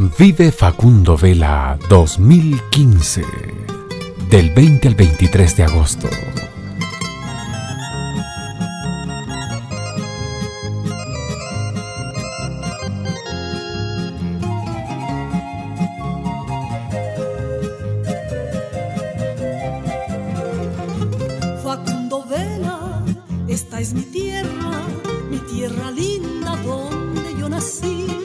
Vive Facundo Vela 2015, del 20 al 23 de agosto. Facundo Vela, esta es mi tierra, mi tierra linda donde yo nací.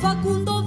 Facundo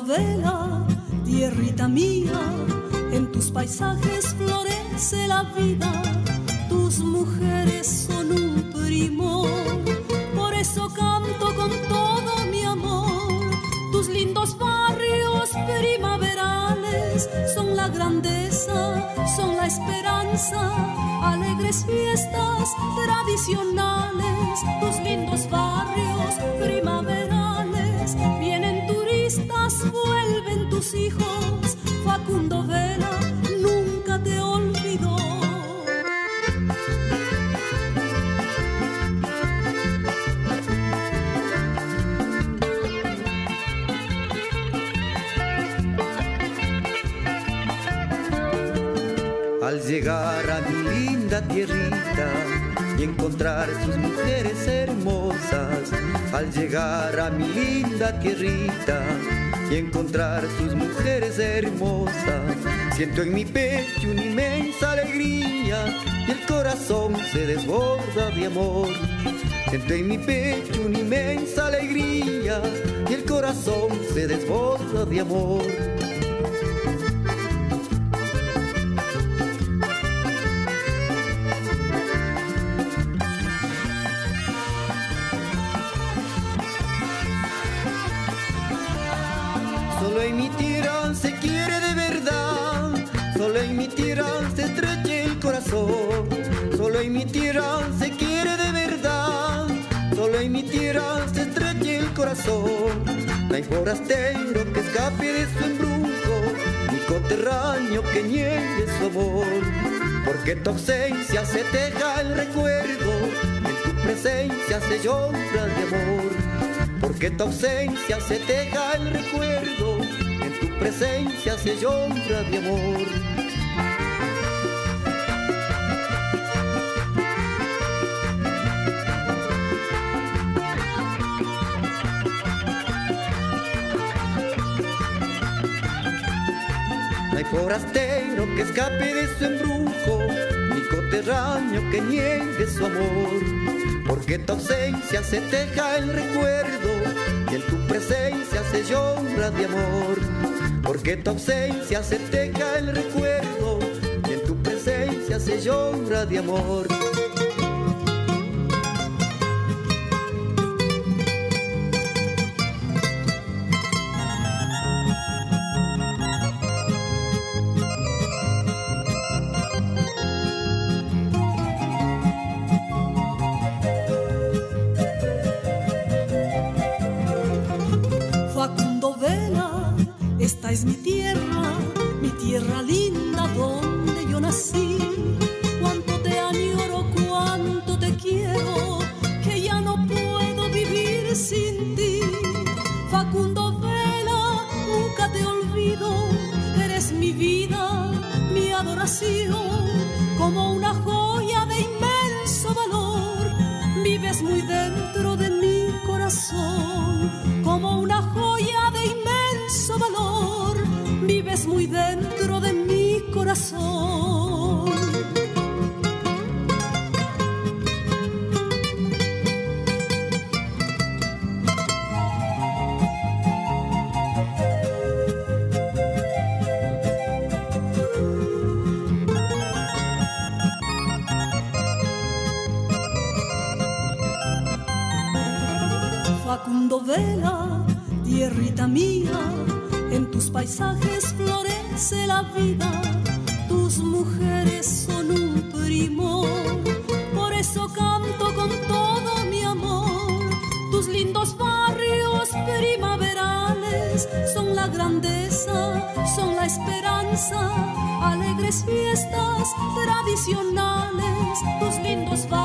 Facundo Vela, tierrita mía, en tus paisajes florece la vida, tus mujeres son un primor, por eso canto con todo mi amor, tus lindos barrios primaverales son la grandeza, son la esperanza, alegres fiestas tradicionales, tus lindos barrios primaverales, vienen vuelven tus hijos, Facundo Vela nunca te olvidó. Al llegar a mi linda tierrita y encontrar sus mujeres hermosas, al llegar a mi linda tierrita y encontrar sus mujeres hermosas, siento en mi pecho una inmensa alegría y el corazón se desborda de amor. Siento en mi pecho una inmensa alegría y el corazón se desborda de amor. En mi tierra se quiere de verdad, solo en mi tierra se estrecha el corazón, solo en mi tierra se quiere de verdad, solo en mi tierra se estrecha el corazón. No hay forastero que escape de su embrujo, ni coterráneo que niegue su amor, porque tu ausencia se teja el recuerdo, en tu presencia se llora de amor. Porque tu ausencia se teja el recuerdo, presencia se llora de amor. No hay forastero que escape de su embrujo, ni coterráneo que niegue su amor, porque tu ausencia se teja el recuerdo y en tu presencia se llora de amor, porque tu ausencia se teja el recuerdo y en tu presencia se llora de amor. Como una joya de inmenso valor. Vives muy dentro de mi corazón, como una joya de inmenso valor. Vives muy dentro de mi corazón. Facundo Vela, tierrita mía, en tus paisajes florece la vida, tus mujeres son un primor, por eso canto con todo mi amor, tus lindos barrios primaverales son la grandeza, son la esperanza, alegres fiestas tradicionales, tus lindos barrios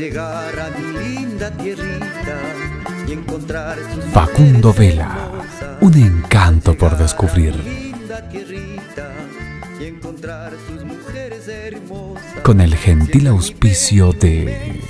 llegar a mi linda tierrita y encontrar Facundo Vela, un encanto por descubrir. Con el gentil auspicio de...